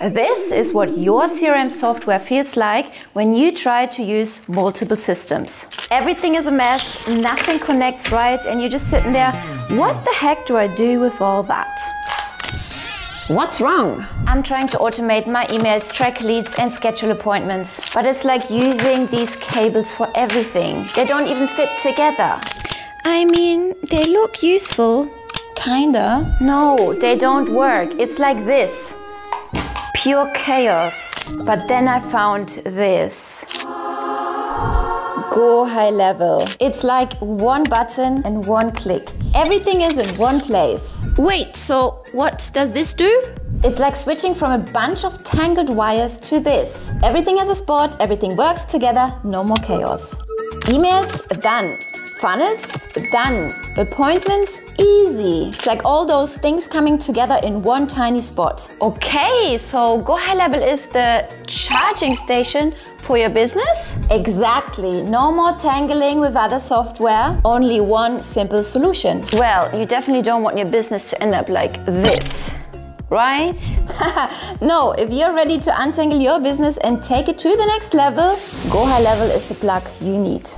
This is what your CRM software feels like when you try to use multiple systems. Everything is a mess, nothing connects right, and you're just sitting there, what the heck do I do with all that? What's wrong? I'm trying to automate my emails, track leads, and schedule appointments. But it's like using these cables for everything. They don't even fit together. I mean, they look useful. Kinda. No, they don't work. It's like this pure chaos. But then I found this. Go high level. It's like one button and one click. Everything is in one place. Wait, so what does this do? It's like switching from a bunch of tangled wires to this. Everything has a spot, everything works together, no more chaos. Emails, done. Funnels, done. Appointments, easy. It's like all those things coming together in one tiny spot. Okay, so Go High Level is the charging station for your business? Exactly. No more tangling with other software. Only one simple solution. Well, you definitely don't want your business to end up like this right? no, if you're ready to untangle your business and take it to the next level, Go High Level is the plug you need.